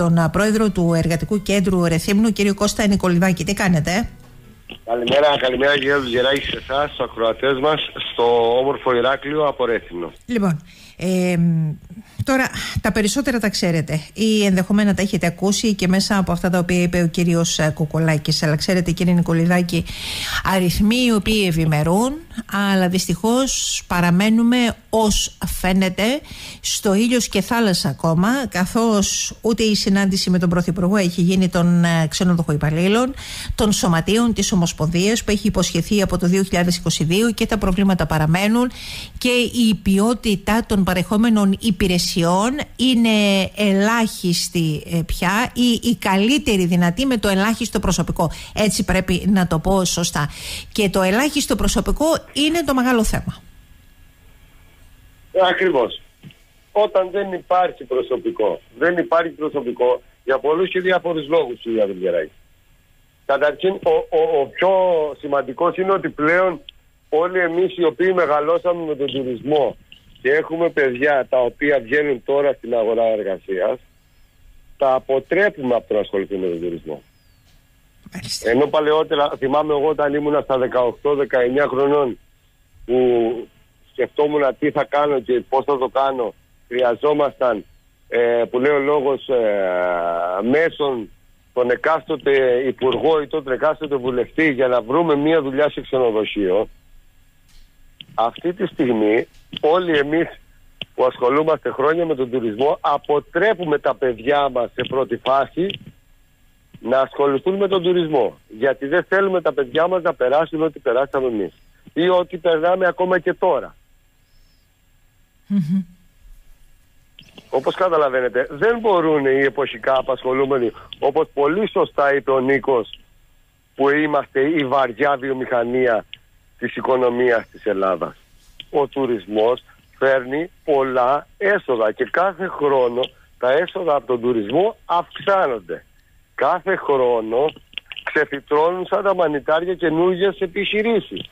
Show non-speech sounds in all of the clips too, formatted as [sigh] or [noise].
τον πρόεδρο του Εργατικού Κέντρου Ρεθύμνου, κύριο Κώστα Νικολιδάκη. Τι κάνετε, Καλημέρα, καλημέρα κύριε Δουλγεράκη σε εσάς, στους ακροατές μας, στο όμορφο Ηράκλειο από Ρέθυμνο. Λοιπόν, ε, τώρα τα περισσότερα τα ξέρετε. Ή ενδεχομένα τα έχετε ακούσει και μέσα από αυτά τα οποία είπε ο κύριος ε, Κοκολάκης αλλά ξέρετε κύριε Νικολιδάκη αριθμοί οι οποίοι ευημερούν αλλά δυστυχώς παραμένουμε ως φαίνεται στο ήλιος και θάλασσα ακόμα καθώς ούτε η συνάντηση με τον Πρωθυπουργό έχει γίνει των ε, ξενοδοχών υπαλλήλων των σωματείων της Ομοσπονδίας που έχει υποσχεθεί από το 2022 και τα προβλήματα παραμένουν και η ποιότητα των παρεχόμενων υπηρεσιών είναι ελάχιστη ε, πια ή η καλύτερη δυνατή με το ελάχιστο προσωπικό. Έτσι πρέπει να το πω σωστά. Και το ελάχιστο προσωπικό είναι το μεγάλο θέμα. Ε, ακριβώς. Όταν δεν υπάρχει προσωπικό, δεν υπάρχει προσωπικό για πολλούς και διάφορους λόγους, κυρία Βουλγεράκη. Καταρχήν, ο, ο, ο πιο σημαντικός είναι ότι πλέον όλοι εμείς οι οποίοι μεγαλώσαμε με τον τουρισμό και έχουμε παιδιά τα οποία βγαίνουν τώρα στην αγορά εργασίας, τα αποτρέπουμε από το να ασχοληθούμε με τον τουρισμό. Ενώ παλαιότερα, θυμάμαι εγώ όταν ήμουν στα 18-19 χρονών που σκεφτόμουν τι θα κάνω και πώς θα το κάνω, χρειαζόμασταν ε, που λέει ο λόγος ε, μέσων τον εκάστοτε υπουργό ή τον εκάστοτε βουλευτή για να βρούμε μια δουλειά σε ξενοδοχείο αυτή τη στιγμή όλοι εμείς που ασχολούμαστε χρόνια με τον τουρισμό αποτρέπουμε τα παιδιά μας σε πρώτη φάση να ασχοληθούν με τον τουρισμό. Γιατί δεν θέλουμε τα παιδιά μας να περάσουν ό,τι περάσαμε εμείς. Ή ό,τι περνάμε ακόμα και τώρα. Mm-hmm. Όπως καταλαβαίνετε, δεν μπορούν οι εποχικά απασχολούμενοι, όπως πολύ σωστά είπε ο Νίκος, που είμαστε η βαριά βιομηχανία της οικονομίας της Ελλάδας. Ο τουρισμός φέρνει πολλά έσοδα και κάθε χρόνο τα έσοδα από τον τουρισμό αυξάνονται. Κάθε χρόνο ξεφυτρώνουν σαν τα μανιτάρια καινούργιες επιχειρήσεις.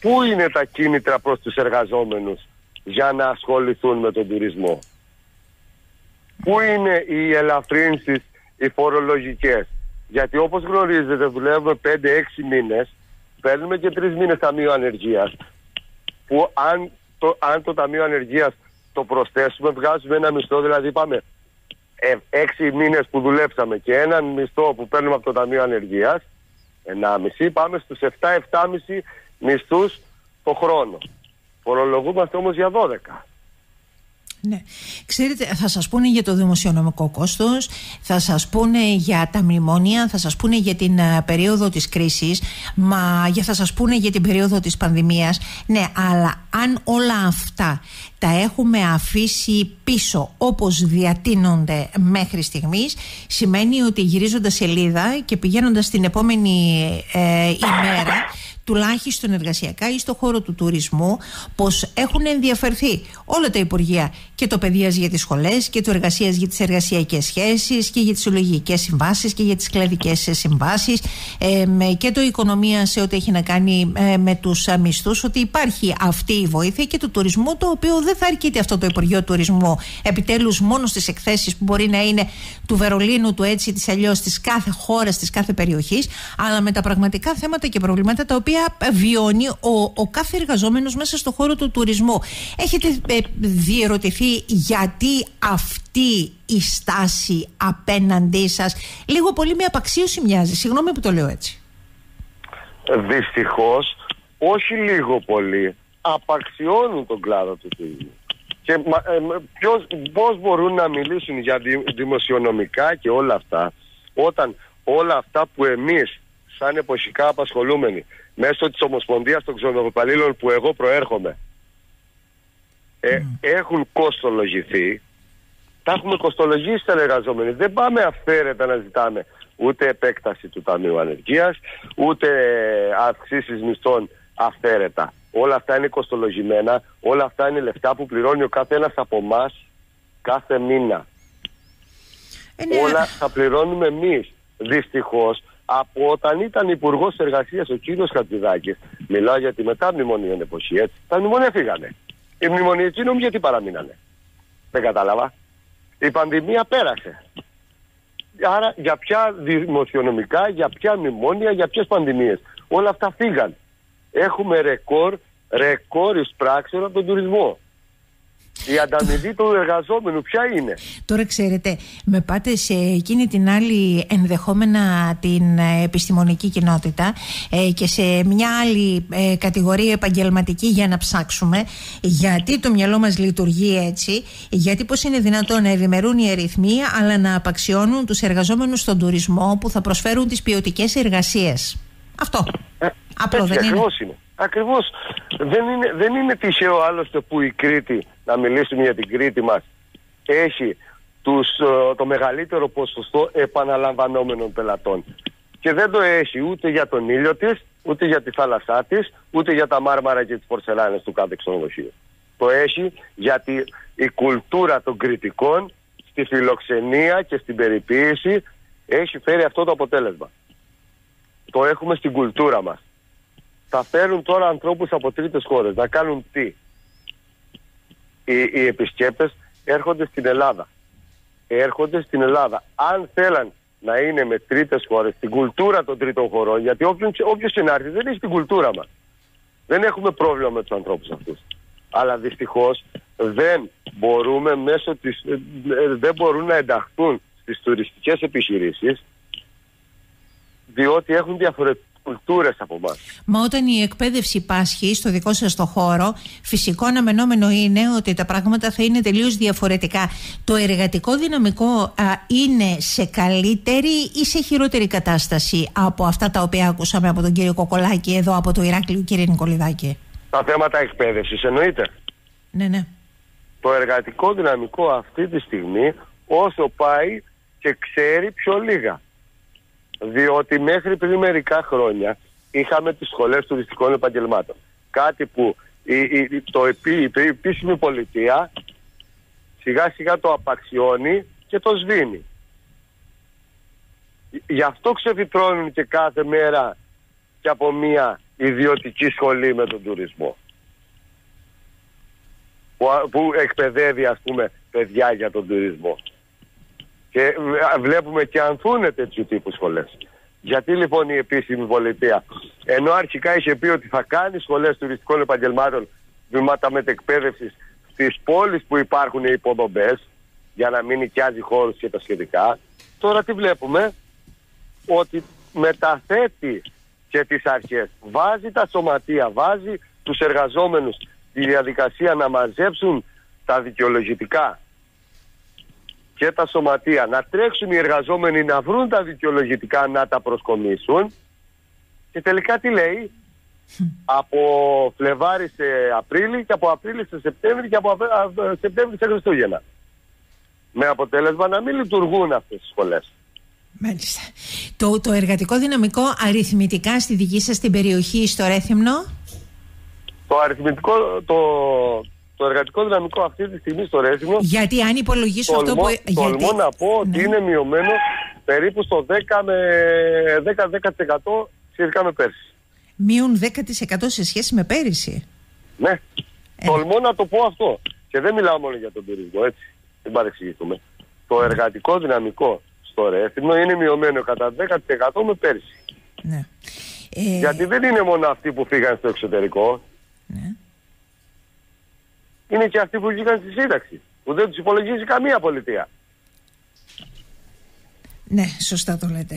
Πού είναι τα κίνητρα προς τους εργαζόμενους για να ασχοληθούν με τον τουρισμό; Πού είναι οι ελαφρύνσεις, οι φορολογικές; Γιατί όπως γνωρίζετε δουλεύουμε 5-6 μήνες, παίρνουμε και 3 μήνες ταμείο ανεργίας. Που αν το, αν το ταμείο ανεργίας το προσθέσουμε, βγάζουμε ένα μισθό, δηλαδή πάμε 6 μήνες που δουλέψαμε και έναν μισθό που παίρνουμε από το ταμείο ανεργίας, 1,5, πάμε στους 7-7,5 μισθούς το χρόνο. Φορολογούμαστε όμως για 12. Ναι. Ξέρετε, θα σας πούνε για το δημοσιονομικό κόστος, θα σας πούνε για τα μνημόνια, θα σας πούνε για την uh, περίοδο της κρίσης, μα για, θα σας πούνε για την περίοδο της πανδημίας. Ναι, αλλά αν όλα αυτά τα έχουμε αφήσει πίσω όπως διατείνονται μέχρι στιγμής, σημαίνει ότι γυρίζοντας σελίδα και πηγαίνοντας την επόμενη ε, ημέρα τουλάχιστον εργασιακά ή στο χώρο του τουρισμού, πως έχουν ενδιαφερθεί όλα τα Υπουργεία και το παιδεία για τις σχολές και το εργασίας για τις εργασιακές σχέσεις και για τις συλλογικές συμβάσεις και για τις κλαδικές συμβάσεις ε, και το οικονομία σε ό,τι έχει να κάνει ε, με τους μισθούς, ότι υπάρχει αυτή η βοήθεια και του τουρισμού, το οποίο δεν θα αρκείται αυτό το Υπουργείο Τουρισμού επιτέλους μόνο στις εκθέσεις που μπορεί να είναι του Βερολίνου, του έτσι, της αλλιώς, της κάθε χώρας, της κάθε περιοχής, αλλά με τα πραγματικά θέματα και προβλήματα τα οποία βιώνει ο, ο κάθε εργαζόμενος μέσα στο χώρο του τουρισμού. Έχετε ε, διερωτηθεί γιατί αυτή η στάση απέναντί σας λίγο πολύ με απαξίωση μοιάζει. Συγγνώμη που το λέω έτσι. Δυστυχώς, όχι λίγο πολύ, απαξιώνουν τον κλάδο του τουρισμού. Και ε, ποιος, πώς μπορούν να μιλήσουν για δημοσιονομικά και όλα αυτά όταν όλα αυτά που εμείς σαν εποχικά απασχολούμενοι μέσω της Ομοσπονδίας των Ξενοδοπαλήλων που εγώ προέρχομαι ε, έχουν κοστολογηθεί, τα έχουμε κοστολογήσει στα εργαζόμενοι. Δεν πάμε αυθαίρετα να ζητάμε ούτε επέκταση του Ταμείου Ανεργίας, ούτε αυξήσεις μισθών αυθαίρετα. Όλα αυτά είναι κοστολογημένα, όλα αυτά είναι λεφτά που πληρώνει ο κάθε ένας από εμάς κάθε μήνα. Ε, ναι. Όλα θα πληρώνουμε εμείς. Δυστυχώς, από όταν ήταν υπουργός Εργασίας ο κύριο Χατζηδάκης, μιλάω για τη μετά μνημονίων εποχή, έτσι, τα μνημονία φύγανε. Οι μνημονιακοί νόμοι γιατί παραμείνανε. Δεν κατάλαβα. Η πανδημία πέρασε. Άρα για ποια δημοσιονομικά, για ποια μνημόνια, για ποιες πανδημίες. Όλα αυτά φύγαν. Έχουμε ρεκόρ, ρεκόρ εισπράξεων από τον τουρισμό. Η ανταμοιβή του εργαζόμενου ποια είναι; Τώρα ξέρετε, με πάτε σε εκείνη την άλλη ενδεχόμενα την ε, επιστημονική κοινότητα ε, και σε μια άλλη ε, κατηγορία επαγγελματική για να ψάξουμε γιατί το μυαλό μας λειτουργεί έτσι, γιατί πώς είναι δυνατόν να ευημερούν οι αριθμοί αλλά να απαξιώνουν τους εργαζόμενους στον τουρισμό που θα προσφέρουν τις ποιοτικές εργασίες. Αυτό. Απλό δεν είναι. είναι. Ακριβώς. Δεν είναι, δεν είναι τυχαίο άλλωστε που η Κρήτη, να μιλήσουμε για την Κρήτη μας, έχει τους, ε, το μεγαλύτερο ποσοστό επαναλαμβανόμενων πελατών. Και δεν το έχει ούτε για τον ήλιο της, ούτε για τη θάλασσά της, ούτε για τα μάρμαρα και τις πορσελάνες του κάθε ξενοδοχείου. Το έχει γιατί η κουλτούρα των κριτικών στη φιλοξενία και στην περιποίηση έχει φέρει αυτό το αποτέλεσμα. Το έχουμε στην κουλτούρα μας θα φέρουν τώρα ανθρώπους από τρίτες χώρες. Να κάνουν τι; Οι, οι επισκέπτες έρχονται στην Ελλάδα. Έρχονται στην Ελλάδα. Αν θέλαν να είναι με τρίτες χώρες, την κουλτούρα των τρίτων χωρών, γιατί όποιος, όποιος συνάρθει δεν έχει την κουλτούρα μας. Δεν έχουμε πρόβλημα με τους ανθρώπους αυτούς. Αλλά δυστυχώς δεν μπορούμε μέσω της, ε, ε, δεν μπορούν να ενταχθούν στις τουριστικές επιχειρήσεις διότι έχουν διαφορετικά κουλτούρες από εμάς. Μα όταν η εκπαίδευση πάσχει στο δικό σας το χώρο, φυσικό αναμενόμενο είναι ότι τα πράγματα θα είναι τελείως διαφορετικά. Το εργατικό δυναμικό είναι σε καλύτερη ή σε χειρότερη κατάσταση από αυτά τα οποία ακούσαμε από τον κύριο Κοκολάκη εδώ από το Ηράκλειο κύριε Νικολιδάκη. Τα θέματα εκπαίδευσης εννοείται. Ναι, ναι. Το εργατικό δυναμικό αυτή τη στιγμή όσο πάει και ξέρει πιο λίγα διότι μέχρι πριν μερικά χρόνια είχαμε τις σχολές τουριστικών επαγγελμάτων. Κάτι που η, η, το, η, η επίσημη πολιτεία σιγά σιγά το απαξιώνει και το σβήνει. Γι' αυτό ξεφυτρώνουν και κάθε μέρα και από μια ιδιωτική σχολή με τον τουρισμό. Που, που εκπαιδεύει ας πούμε παιδιά για τον τουρισμό. Και βλέπουμε και ανθούν τέτοιου τύπου σχολές. Γιατί λοιπόν η επίσημη πολιτεία, ενώ αρχικά είχε πει ότι θα κάνει σχολές τουριστικών επαγγελμάτων βήματα μετεκπαίδευσης στις πόλεις που υπάρχουν οι υποδομέ, για να μην νοικιάζει χώρους και τα σχετικά, τώρα τι βλέπουμε, ότι μεταθέτει και τις αρχές, βάζει τα σωματεία, βάζει τους εργαζόμενους τη διαδικασία να μαζέψουν τα δικαιολογητικά και τα σωματεία να τρέξουν οι εργαζόμενοι να βρουν τα δικαιολογητικά να τα προσκομίσουν και τελικά τι λέει; Από Φλεβάρι σε Απρίλη και από Απρίλη σε Σεπτέμβρη και από Σεπτέμβρη σε Χριστούγεννα. Με αποτέλεσμα να μην λειτουργούν αυτές τις σχολές. Μάλιστα. Το, το εργατικό δυναμικό αριθμητικά στη δική σας την περιοχή στο Ρέθυμνο; Το αριθμητικό, το, το εργατικό δυναμικό αυτή τη στιγμή στο Ρέθιμο. Γιατί αν υπολογίσω αυτό που. Τολμώ γιατί... να πω ότι ναι. είναι μειωμένο περίπου στο 10 με 10-10% σχετικά με πέρσι. Μείουν 10% σε σχέση με πέρυσι. Ναι. Ε. Τολμώ να το πω αυτό. Και δεν μιλάω μόνο για τον τουρισμό, έτσι. Δεν παρεξηγηθούμε. Το εργατικό δυναμικό στο Ρέθιμο είναι μειωμένο κατά 10% με πέρσι. Ναι. Ε... Γιατί δεν είναι μόνο αυτοί που φύγαν στο εξωτερικό. Ναι είναι και αυτοί που βγήκαν στη σύνταξη. Που δεν τους υπολογίζει καμία πολιτεία. Ναι, σωστά το λέτε.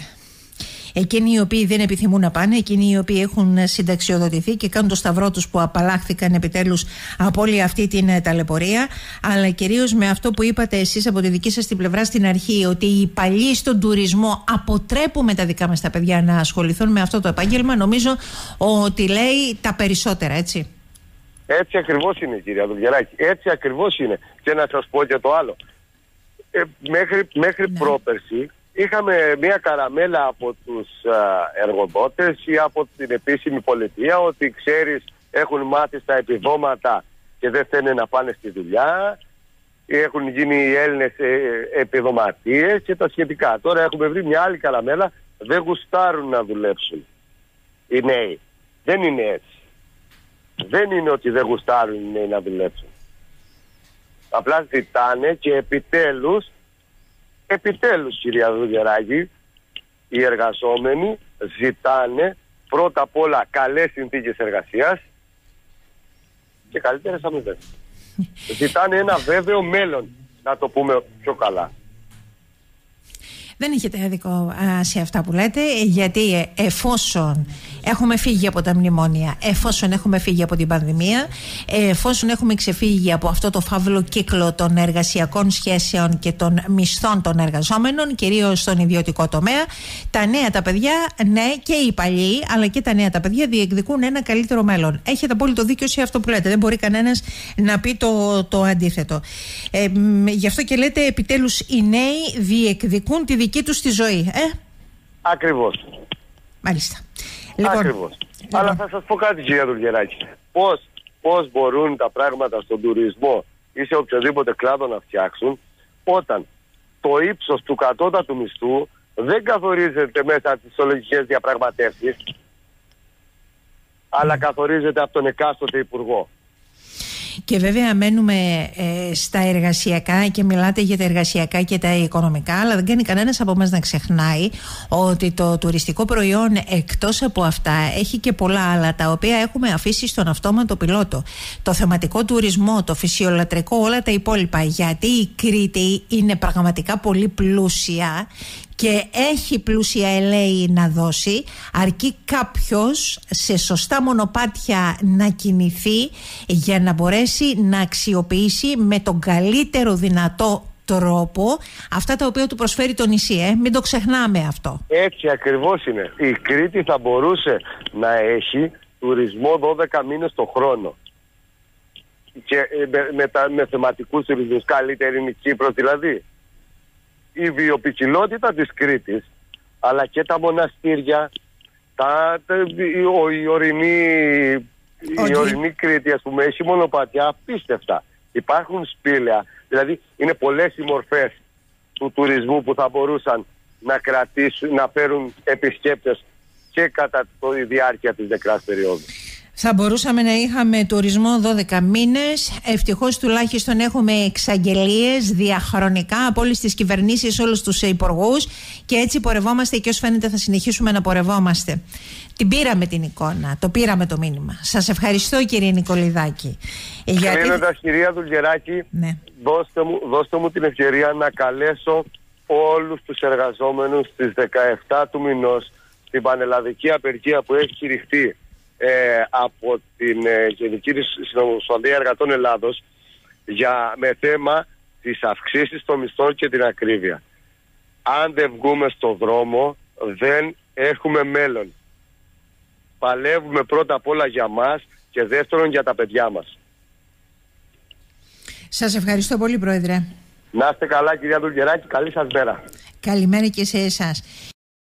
Εκείνοι οι οποίοι δεν επιθυμούν να πάνε, εκείνοι οι οποίοι έχουν συνταξιοδοτηθεί και κάνουν το σταυρό τους που απαλλάχθηκαν επιτέλους από όλη αυτή την ε, ταλαιπωρία, αλλά κυρίως με αυτό που είπατε εσείς από τη δική σας την πλευρά στην αρχή, ότι οι παλιοί στον τουρισμό αποτρέπουμε τα δικά μας τα παιδιά να ασχοληθούν με αυτό το επάγγελμα, νομίζω ότι λέει τα περισσότερα, έτσι. Έτσι ακριβώς είναι, κυρία Δουλγεράκη. Έτσι ακριβώς είναι. Και να σας πω και το άλλο. Ε, μέχρι μέχρι ναι. πρόπερση είχαμε μια καραμέλα από τους εργοδότες ή από την επίσημη πολιτεία ότι ξέρεις, έχουν μάθει στα επιδόματα και δεν θέλουν να πάνε στη δουλειά. Έχουν γίνει οι Έλληνες ε, επιδοματίες και τα σχετικά. Τώρα έχουμε βρει μια άλλη καραμέλα. Δεν γουστάρουν να δουλέψουν οι νέοι. Δεν είναι έτσι. Δεν είναι ότι δεν γουστάρουν οι νέοι να δουλέψουν. Απλά ζητάνε και επιτέλους, επιτέλους κυρία Δουλγεράκη, οι εργαζόμενοι ζητάνε πρώτα απ' όλα καλές συνθήκες εργασίας και καλύτερες αμοιβές. [laughs] ζητάνε ένα βέβαιο μέλλον, να το πούμε πιο καλά. Δεν έχετε άδικο σε αυτά που λέτε, γιατί εφόσον έχουμε φύγει από τα μνημόνια, εφόσον έχουμε φύγει από την πανδημία, εφόσον έχουμε ξεφύγει από αυτό το φαύλο κύκλο των εργασιακών σχέσεων και των μισθών των εργαζόμενων, κυρίως στον ιδιωτικό τομέα, τα νέα τα παιδιά, ναι, και οι παλιοί, αλλά και τα νέα τα παιδιά διεκδικούν ένα καλύτερο μέλλον. Έχετε απόλυτο δίκιο σε αυτό που λέτε. Δεν μπορεί κανένας να πει το, το αντίθετο. Ε, γι' αυτό και λέτε, επιτέλους οι νέοι διεκδικούν τη δική τους τη ζωή. Ε; Ακριβώς. Μάλιστα. Λοιπόν, Ακριβώς. Λοιπόν. Αλλά θα σας πω κάτι κυρία Δουλγεράκη. Πώς, πώς μπορούν τα πράγματα στον τουρισμό ή σε οποιοδήποτε κλάδο να φτιάξουν όταν το ύψος του κατώτατου μισθού δεν καθορίζεται μέσα από τις ολογικές διαπραγματεύσεις αλλά καθορίζεται από τον εκάστοτε υπουργό. Και βέβαια μένουμε ε, στα εργασιακά και μιλάτε για τα εργασιακά και τα οικονομικά, αλλά δεν κάνει κανένας από εμάς να ξεχνάει ότι το τουριστικό προϊόν εκτός από αυτά έχει και πολλά άλλα τα οποία έχουμε αφήσει στον αυτόματο πιλότο. Το θεματικό τουρισμό, το φυσιολατρικό, όλα τα υπόλοιπα. Γιατί η Κρήτη είναι πραγματικά πολύ πλούσια και έχει πλούσια ελέη να δώσει αρκεί κάποιος σε σωστά μονοπάτια να κινηθεί για να μπορέσει να αξιοποιήσει με τον καλύτερο δυνατό τρόπο αυτά τα οποία του προσφέρει το νησί. Ε. Μην το ξεχνάμε αυτό. Έτσι ακριβώς είναι. Η Κρήτη θα μπορούσε να έχει τουρισμό 12 μήνες το χρόνο. Και ε, με, με, τα, με θεματικούς τουρισμούς, καλύτερη είναι η Κύπρος δηλαδή η βιοπικιλότητα της Κρήτης αλλά και τα μοναστήρια τα, τα, η, η, ορεινή, η ορεινή Κρήτη ας πούμε έχει μονοπάτια απίστευτα υπάρχουν σπήλαια δηλαδή είναι πολλές οι μορφές του τουρισμού που θα μπορούσαν να κρατήσουν, να φέρουν επισκέπτες και κατά τη διάρκεια της δεκράς περίοδου. Θα μπορούσαμε να είχαμε τουρισμό 12 μήνες. Ευτυχώς τουλάχιστον έχουμε εξαγγελίες διαχρονικά από όλες τις κυβερνήσεις, όλους τους υπουργούς και έτσι πορευόμαστε και ω φαίνεται θα συνεχίσουμε να πορευόμαστε. Την πήραμε την εικόνα, το πήραμε το μήνυμα. Σας ευχαριστώ κύριε Νικολιδάκη. Γιατί... κυρία Δουλγεράκη, ναι. δώστε, μου, δώστε μου την ευκαιρία να καλέσω όλους τους εργαζόμενους στις 17 του μηνός στην πανελλαδική απεργία που έχει κηρυχθεί ε, από την ε, Γενική Συνομοσπονδία Εργατών Ελλάδος για, με θέμα τις αυξήσεις των μισθών και την ακρίβεια. Αν δεν βγούμε στο δρόμο δεν έχουμε μέλλον. Παλεύουμε πρώτα απ' όλα για μας και δεύτερον για τα παιδιά μας. Σας ευχαριστώ πολύ Πρόεδρε. Να είστε καλά κυρία Δουλγεράκη, καλή σας μέρα. Καλημέρα και σε εσάς.